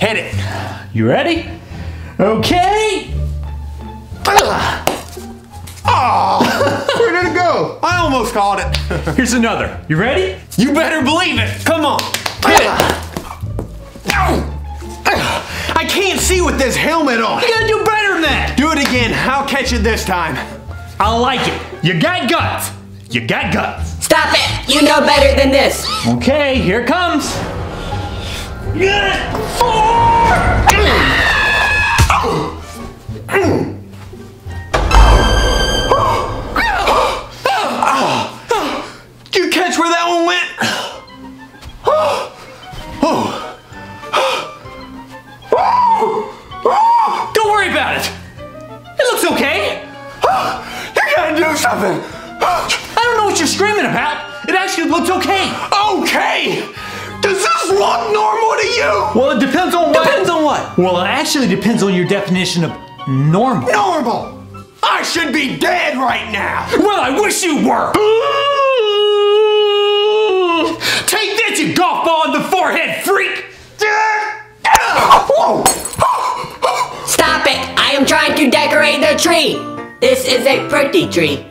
Hit it. You ready? Okay. Ah. Ah. Where did it go? I almost caught it. Here's another. You ready? you better believe it. Come on. Hit it. I can't see with this helmet on. You gotta do better than that. Do it again. I'll catch it this time. I like it. You got guts. You got guts. Stop it! You know better than this. Okay, here it comes. Yeah. Where that one went? Don't worry about it. It looks okay. You gotta do something. I don't know what you're screaming about. It actually looks okay. Okay. Does this look normal to you? Well, it depends on what. Depends on what? Well, it actually depends on your definition of normal. Normal. I should be dead right now. Well, I wish you were. decorate the tree. This is a pretty tree.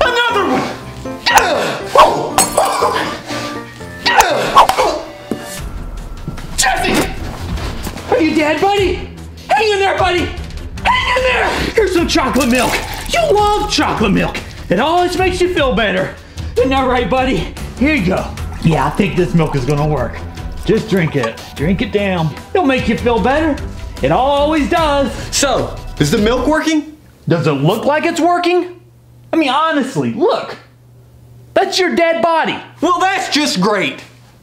Another one. Jesse, are you dead, buddy? Hang in there, buddy. Hang in there. Here's some chocolate milk. You love chocolate milk. It always makes you feel better. Isn't that right, buddy? Here you go. Yeah, I think this milk is gonna work. Just drink it. Drink it down. It'll make you feel better. It always does. So, is the milk working? Does it look like it's working? I mean, honestly, look. That's your dead body. Well, that's just great.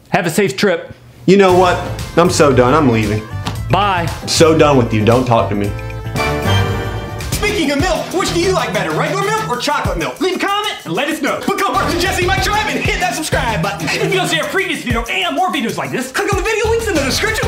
Have a safe trip. You know what? I'm so done. I'm leaving. Bye. So done with you. Don't talk to me. Speaking of milk, which do you like better, regular milk or chocolate milk? Leave a comment and let us know. Become part of the Jesse Mike Tribe and hit that subscribe button. If you don't see our previous video and more videos like this, Click on the video links in the description